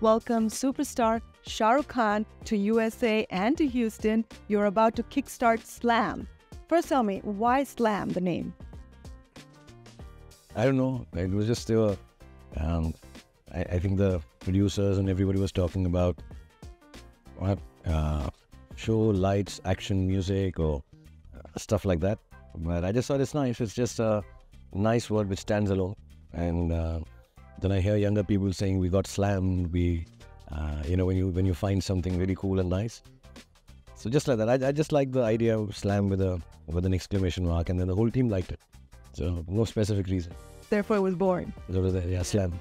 Welcome superstar Shah Rukh Khan to USA and to Houston. You're about to kickstart Slam. First, tell me, why Slam, the name? I don't know. It was just uh, um, I, I, think the producers and everybody was talking about what uh, show lights, action, music, or uh, stuff like that. But I just thought it's nice. It's just a nice word which stands alone. And uh, then I hear younger people saying we got slammed. We, uh, you know, when you when you find something really cool and nice. So just like that, I, I just like the idea of slam with a with an exclamation mark, and then the whole team liked it. So no specific reason. Therefore, it was born. That was it. Yeah, slam.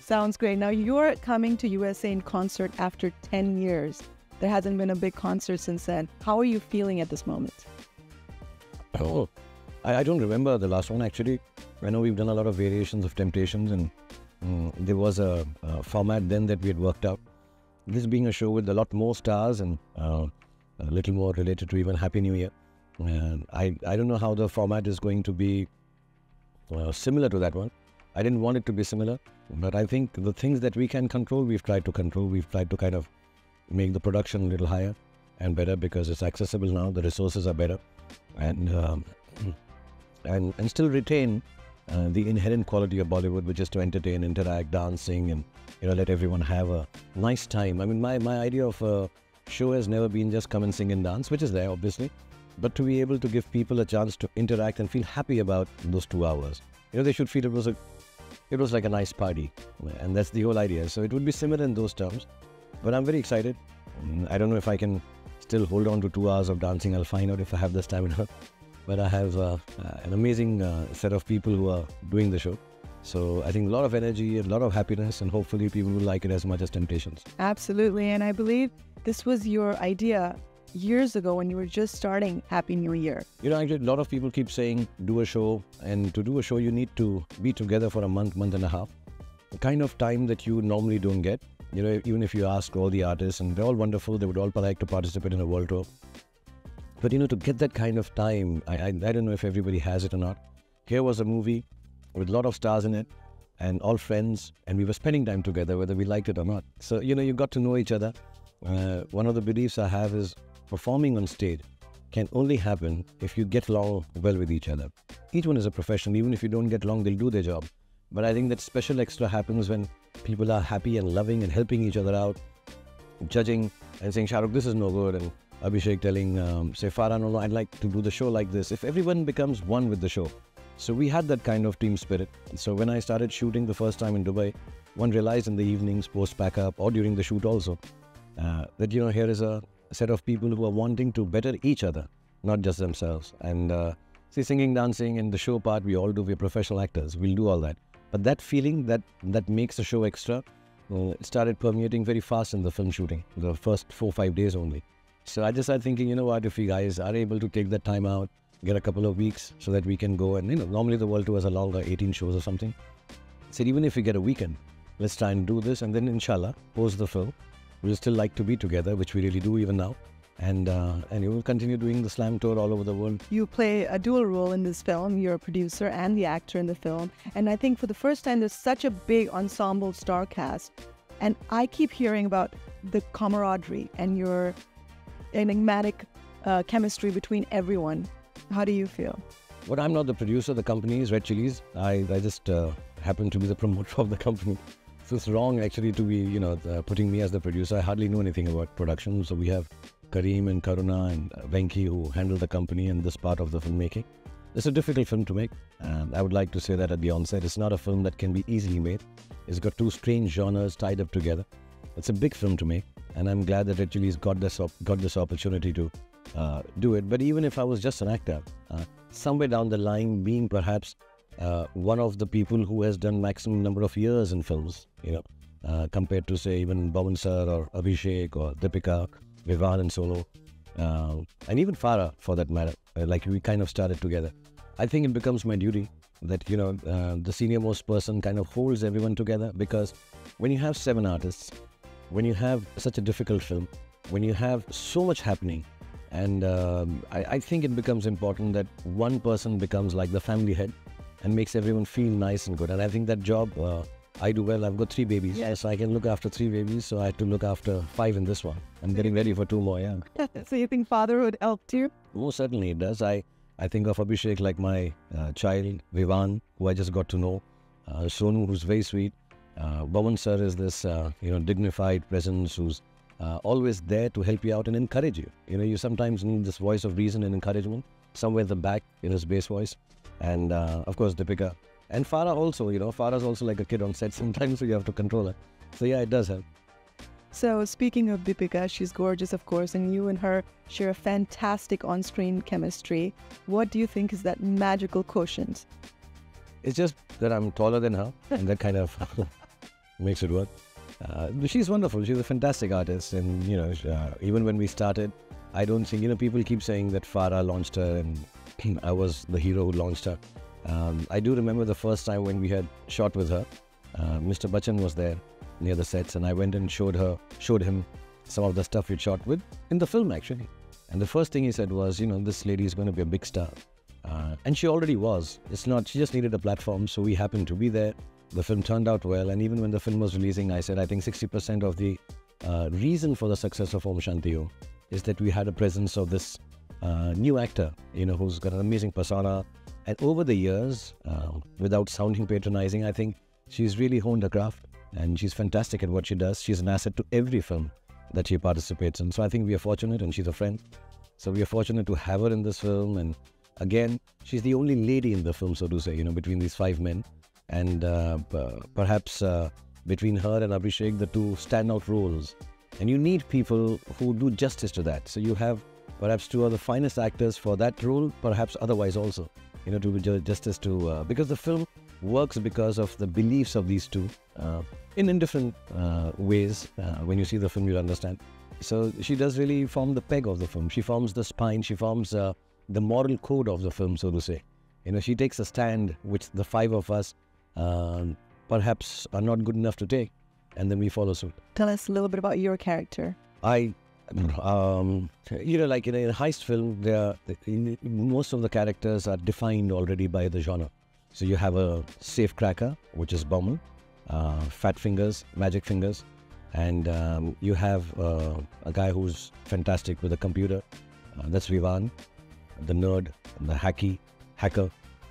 Sounds great. Now you're coming to USA in concert after 10 years. There hasn't been a big concert since then. How are you feeling at this moment? Oh, I, I don't remember the last one actually. I know we've done a lot of variations of Temptations, and um, there was a, a, format then that we had worked out. This being a show with a lot more stars and uh, a little more related to even Happy New Year. And I, I don't know how the format is going to be uh, similar to that one. I didn't want it to be similar, but I think the things that we can control, we've tried to control. We've tried to kind of make the production a little higher and better because it's accessible now. The resources are better, and um, and and still retain uh, the inherent quality of Bollywood, which is to entertain, interact, dancing, and you know let everyone have a nice time. I mean, my my idea of a show has never been just come and sing and dance, which is there obviously, but to be able to give people a chance to interact and feel happy about those two hours. You know, they should feel it was a it was like a nice party. And that's the whole idea. So it would be similar in those terms. But I'm very excited. Mm, I don't know if I can still hold on to two hours of dancing. I'll find out if I have this the stamina. But I have uh, uh, an amazing uh, set of people who are doing the show. So I think a lot of energy, a lot of happiness, and hopefully people will like it as much as Temptations. Absolutely. And I believe this was your idea years ago when you were just starting Happy New Year? You know, actually, a lot of people keep saying do a show, and to do a show, you need to be together for a month, month and a half. The kind of time that you normally don't get. You know, even if you ask all the artists, and they're all wonderful, they would all like to participate in a world tour. But you know, to get that kind of time, I, I, I don't know if everybody has it or not. Here was a movie with a lot of stars in it and all friends, and we were spending time together, whether we liked it or not. So, you know, you got to know each other. Uh, one of the beliefs I have is performing on stage can only happen if you get along well with each other. Each one is a professional, even if you don't get along, they'll do their job. But I think that special extra happens when people are happy and loving and helping each other out, judging and saying, Shahrukh, this is no good, and Abhishek telling, um, say, no, I'd like to do the show like this. If everyone becomes one with the show. So we had that kind of team spirit. So when I started shooting the first time in Dubai, one realized in the evenings, post pack up, or during the shoot also, uh, that, you know, here is a set of people who are wanting to better each other, not just themselves. And uh, see, singing, dancing, and the show part, we all do. We're professional actors. We'll do all that. But that feeling that that makes the show extra, uh, started permeating very fast in the film shooting. The first four five days only. So I just started thinking, you know what? If you guys are able to take that time out, get a couple of weeks, so that we can go and you know, normally the world tour a longer, 18 shows or something. I said even if we get a weekend, let's try and do this, and then inshallah, post the film, we'll still like to be together, which we really do even now. And uh, and you will continue doing the slam tour all over the world. You play a dual role in this film. You're a producer and the actor in the film. And I think for the first time, there's such a big ensemble star cast. And I keep hearing about the camaraderie and your enigmatic uh, chemistry between everyone. How do you feel? Well, I'm not the producer. Of the company is Red Chillies. I, I just uh, happen to be the promoter of the company. So it's wrong actually to be, you know, putting me as the producer. I hardly know anything about production. So we have Kareem and Karuna and uh, Venki who handle the company and this part of the filmmaking. It's a difficult film to make. And I would like to say that at the onset. It's not a film that can be easily made. It's got two strange genres tied up together. It's a big film to make. And I'm glad that actually he's got this, got this opportunity to uh, do it. But even if I was just an actor, uh, somewhere down the line, being perhaps uh, one of the people who has done maximum number of years in films, you know, uh, compared to say even Boman sir or Abhishek or Deepika, Vivan and Sonu, uh, and even Farah for that matter. Uh, like we kind of started together. I think it becomes my duty that you know the senior most person kind of holds everyone together because when you have seven artists, when you have such a difficult film, when you have so much happening, and um, I, I think it becomes important that one person becomes like the family head and makes everyone feel nice and good. And I think that job uh, I do well. I've got three babies. Yes. So I can look after three babies. So I had to look after five in this one. I'm getting ready for two more, yeah. so you think fatherhood helped you? Most certainly it does. I, I think of Abhishek like my uh, child, Vivan, who I just got to know. Uh, Sonu, who's very sweet. Uh, sir is this, uh, you know, dignified presence who's uh, always there to help you out and encourage you. You know, you sometimes need this voice of reason and encouragement somewhere in the back in his bass voice. And uh, of course, Deepika. And Farah also, you know, Farah's also like a kid on set sometimes, so you have to control her. So yeah, it does help. So speaking of Deepika, she's gorgeous, of course, and you and her share a fantastic on-screen chemistry. What do you think is that magical quotient? It's just that I'm taller than her, and that kind of makes it work. Uh, she's wonderful. She's a fantastic artist, and you know, uh, even when we started, I don't think you know people keep saying that Farah launched her, and I was the hero who launched her. Um, I do remember the first time when we had shot with her. Uh, Mr. Bachchan was there near the sets, and I went and showed her, showed him some of the stuff we shot with in the film actually. And the first thing he said was, you know, this lady is going to be a big star. Uh, and she already was. It's not, she just needed a platform. So we happened to be there. The film turned out well. And even when the film was releasing, I said, I think 60% of the uh, reason for the success of Om Shanti is that we had a presence of this uh, new actor, you know, who's got an amazing persona. And over the years, uh, without sounding patronizing, I think she's really honed her craft and she's fantastic at what she does. She's an asset to every film that she participates in. So I think we are fortunate, and she's a friend. So we are fortunate to have her in this film. And again, she's the only lady in the film, so to say, you know, between these five men. And uh, perhaps uh, between her and Abhishek, the two standout roles. And you need people who do justice to that. So you have perhaps two of the finest actors for that role, perhaps otherwise also, you know, to do justice to, uh, because the film works because of the beliefs of these two uh, in, in different uh, ways. Uh, when you see the film, you'll understand. So she does really form the peg of the film. She forms the spine. She forms the moral code of the film, so to say. You know, she takes a stand which the five of us um perhaps are not good enough to take, and then we follow suit. Tell us a little bit about your character. I, um, you know, like in a, heist film, there are, in, most of the characters are defined already by the genre. So you have a safe cracker, which is Boman, uh, Fat Fingers, Magic Fingers, and um, you have uh, a guy who's fantastic with a computer. Uh, that's Vivan, the nerd, the hacky hacker.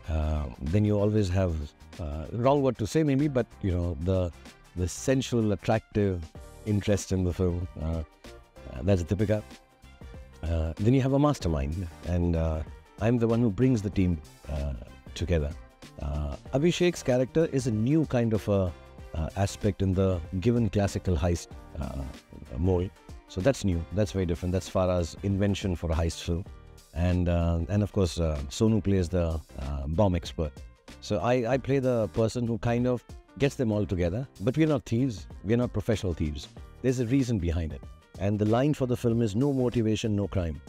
Uh, then you always have uh, wrong word to say maybe, but you know the the sensual, attractive interest in the film. Uh, uh, that's Deepika. Uh, then you have a mastermind, and uh, I'm the one who brings the team uh, together. Uh, Abhishek's character is a new kind of a uh, aspect in the given classical heist uh, mold. So that's new. That's very different. That's Farah's invention for a heist film, and uh, and of course uh, Sonu plays the uh, bomb expert. So I, I play the person who kind of gets them all together. But we're not thieves. We're not professional thieves. There's a reason behind it. And the line for the film is no motivation, no crime.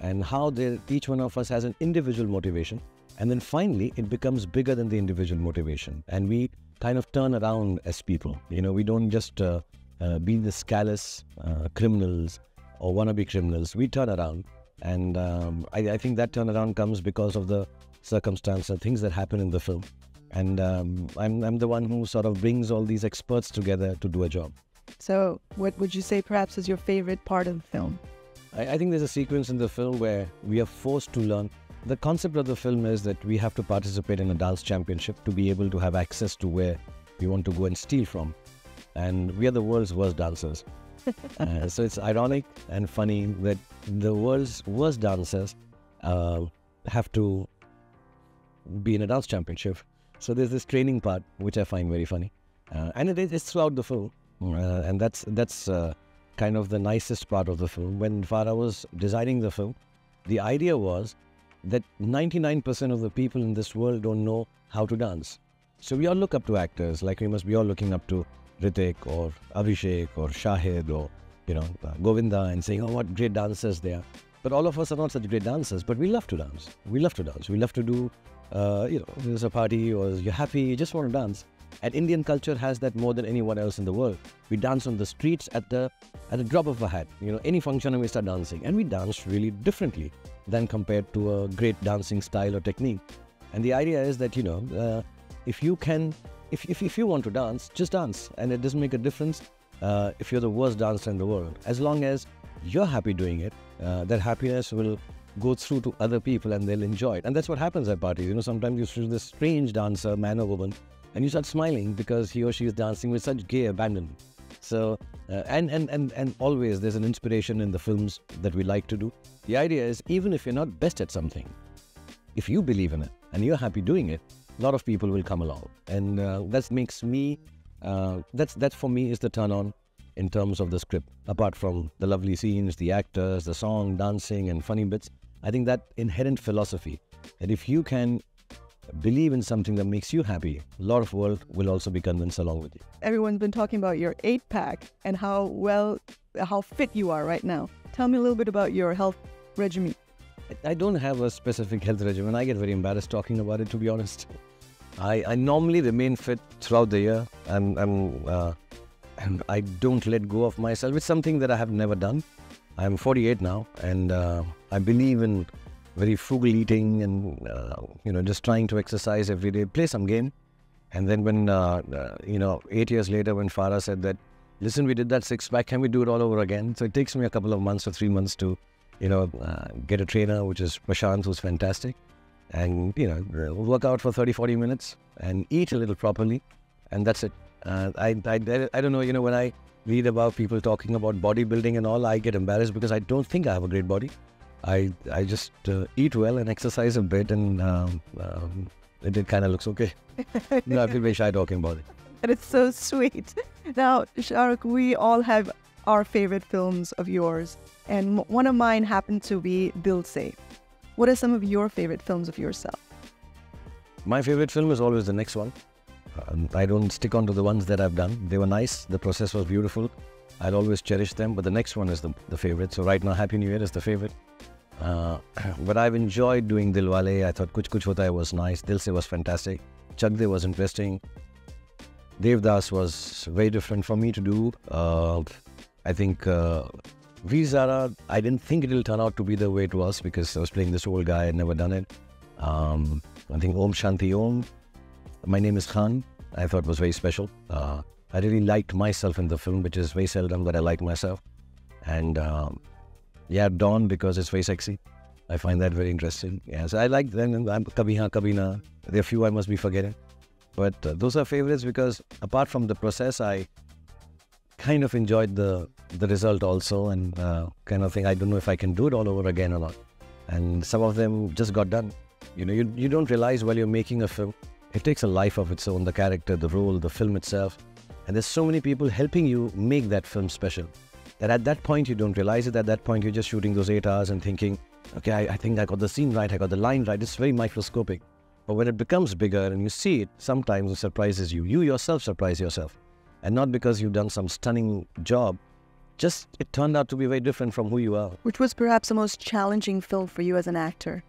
And how each one of us has an individual motivation. And then finally, it becomes bigger than the individual motivation. And we kind of turn around as people. You know, we don't just uh, uh, be the callous uh, criminals or wannabe criminals. We turn around. And um, I, I think that turnaround comes because of the circumstance and things that happen in the film. And um, I'm, I'm the one who sort of brings all these experts together to do a job. So, what would you say perhaps is your favorite part of the film? I, I think there's a sequence in the film where we are forced to learn. The concept of the film is that we have to participate in a dance championship to be able to have access to where we want to go and steal from. And we are the world's worst dancers. uh, so it's ironic and funny that the world's worst dancers uh, have to be in a dance championship. So there's this training part which I find very funny, uh, and it is throughout the film, uh, and that's that's uh, kind of the nicest part of the film. When Farah was designing the film, the idea was that 99% of the people in this world don't know how to dance. So we all look up to actors, like we must be all looking up to Hrithik or Abhishek or Shahid or you know uh, Govinda and saying, "Oh, what great dancers they are." But all of us are not such great dancers. But we love to dance. We love to dance. We love to do, uh, you know, there's a party or you're happy, you just want to dance. And Indian culture has that more than anyone else in the world. We dance on the streets at the at the drop of a hat. You know, any function and we start dancing, and we dance really differently than compared to a great dancing style or technique. And the idea is that you know, uh, if you can if, if, if you want to dance, just dance. And it doesn't make a difference uh, if you're the worst dancer in the world. As long as you're happy doing it, uh, that happiness will go through to other people and they'll enjoy it. And that's what happens at parties. You know, sometimes you see this strange dancer, man or woman, and you start smiling because he or she is dancing with such gay abandon. So, uh, and, and, and, and always there's an inspiration in the films that we like to do. The idea is even if you're not best at something, if you believe in it and you're happy doing it, a lot of people will come along. And uh, that makes me, uh, that's, that for me is the turn on in terms of the script. Apart from the lovely scenes, the actors, the song, dancing, and funny bits, I think that inherent philosophy that if you can believe in something that makes you happy, a lot of world will also be convinced along with you. Everyone's been talking about your eight pack and how well, how fit you are right now. Tell me a little bit about your health regimen. I don't have a specific health regimen. I get very embarrassed talking about it, to be honest. I, I normally remain fit throughout the year, and, and, uh, and I don't let go of myself. It's something that I have never done. I'm 48 now, and uh, I believe in very frugal eating and uh, you know just trying to exercise every day, play some game. And then when uh, uh, you know eight years later, when Farah said that, listen, we did that six pack, can we do it all over again? So it takes me a couple of months or three months to you know uh, get a trainer, which is Prashant, who's fantastic, and you know work out for 30, 40 minutes and eat a little properly, and that's it. Uh, I, I I don't know, you know when I read about people talking about bodybuilding and all, I get embarrassed because I don't think I have a great body. I I just uh, eat well and exercise a bit, and um, um, it, it kind of looks okay. no, I feel very shy talking about it. And it's so sweet. Now, Shahrukh, we all have our favorite films of yours, and one of mine happened to be Dil Se. What are some of your favorite films of yourself? My favorite film is always the next one. Um, I don't stick on to the ones that I've done. They were nice. The process was beautiful. I'll always cherish them. But the next one is the, the favorite. So right now, Happy New Year is the favorite. Uh, but I've enjoyed doing Dilwale. I thought Kuch Kuch Hota Hai was nice. Dil Se was fantastic. Chak De was interesting. Devdas was very different for me to do. Uh, I think uh, I didn't think it'll turn out to be the way it was because I was playing this old guy. I'd never done it. Um, I think Om Shanti Om. My name is Khan. I thought was very special. Uh, I really liked myself in the film, which is very seldom that I like myself. And um, yeah, Don because it's very sexy. I find that very interesting. Yeah, so I like them. I'm Kabhi Haan, Kabhi Naa. There are few I must be forgetting. But uh, those are favorites because apart from the process, I kind of enjoyed the the result also and uh, kind of thing. I don't know if I can do it all over again or not. And some of them just got done. You know, you, you don't realize while you're making a film, it takes a life of its own, the character, the role, the film itself. And there's so many people helping you make that film special that at that point you don't realize it. At that point, you're just shooting those eight hours and thinking, okay, I, I think I got the scene right, I got the line right. It's very microscopic. But when it becomes bigger and you see it, sometimes it surprises you. You yourself surprise yourself. And not because you've done some stunning job, just it turned out to be very different from who you are. Which was perhaps the most challenging film for you as an actor?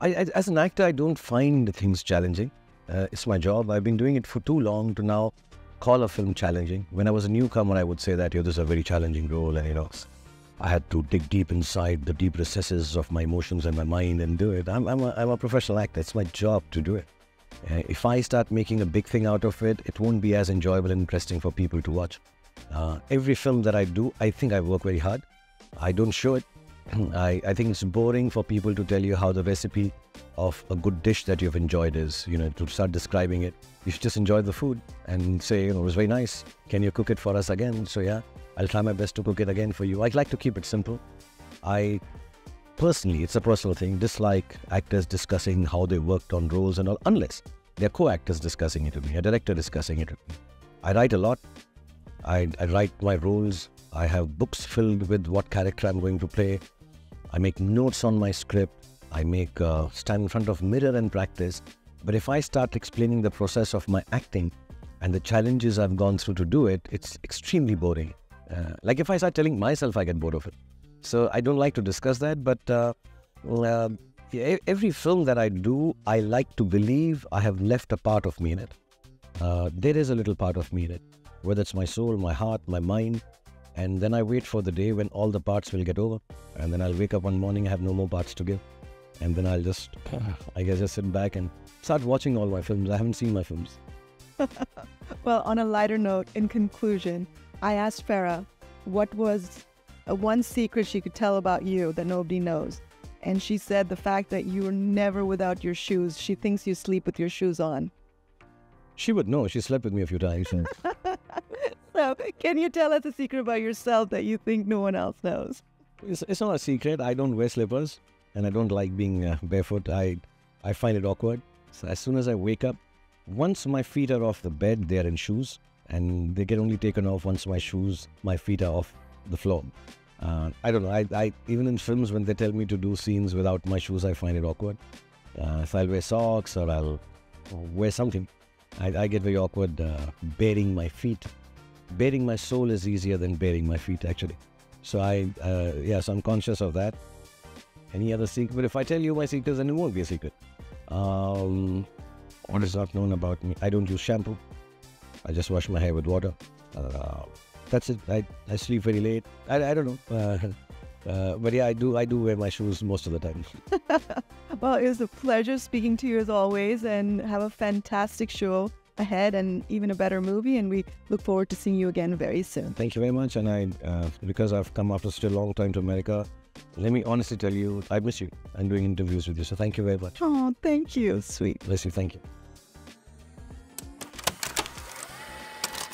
I, I, as an actor, I don't find things challenging. Uh, it's my job. I've been doing it for too long to now call a film challenging. When I was a newcomer, I would say that, yo, this is a very challenging role. And, you know, I had to dig deep inside the deep recesses of my emotions and my mind and do it. I'm, I'm, a, I'm a professional actor. It's my job to do it. Uh, if I start making a big thing out of it, it won't be as enjoyable and interesting for people to watch. Uh, every film that I do, I think I work very hard. I don't show it. I, I think it's boring for people to tell you how the recipe of a good dish that you've enjoyed is, you know, to start describing it. You should just enjoy the food and say, you know, it was very nice. Can you cook it for us again? So, yeah, I'll try my best to cook it again for you. I'd like to keep it simple. I personally, it's a personal thing, dislike actors discussing how they worked on roles and all, unless they're co actors discussing it with me, a director discussing it with me. I write a lot. I, I write my roles. I have books filled with what character I'm going to play. I make notes on my script. I make uh, stand in front of mirror and practice. But if I start explaining the process of my acting and the challenges I've gone through to do it, it's extremely boring. Uh, like if I start telling myself, I get bored of it. So I don't like to discuss that. But uh, uh, every film that I do, I like to believe I have left a part of me in it. Uh, there is a little part of me in it, whether it's my soul, my heart, my mind, and then I wait for the day when all the parts will get over. And then I'll wake up one morning, I have no more parts to give. and then I'll just, I guess, just sit back and start watching all my films. I haven't seen my films. well, on a lighter note, in conclusion, I asked Farah what was a one secret she could tell about you that nobody knows. And she said the fact that you are never without your shoes. She thinks you sleep with your shoes on. She would know. She slept with me a few times. So. so, can you tell us a secret about yourself that you think no one else knows? It's, it's not a secret. I don't wear slippers and I don't like being uh, barefoot. I, I find it awkward. So, as soon as I wake up, once my feet are off the bed, they're in shoes and they get only taken off once my shoes, my feet are off the floor. Uh, I don't know. I, I even in films when they tell me to do scenes without my shoes, I find it awkward. Uh, if I'll wear socks or I'll wear something, I, I get very awkward uh, baring my feet. Baring my soul is easier than baring my feet, actually. So I, uh, yes, I'm conscious of that. Any other secret? But if I tell you my secrets, then it won't be a secret. Um, what is not known about me? I don't use shampoo. I just wash my hair with water. Uh, that's it. I, I sleep very late. I, I don't know. Uh, uh, but yeah, I do I do wear my shoes most of the time. well, it was a pleasure speaking to you as always, and have a fantastic show ahead, and even a better movie. And we look forward to seeing you again very soon. Thank you very much. And I, uh, because I've come after such a long time to America, let me honestly tell you, I miss you. I'm doing interviews with you, so thank you very much. Oh, thank you, sweet. Bless you. Thank you.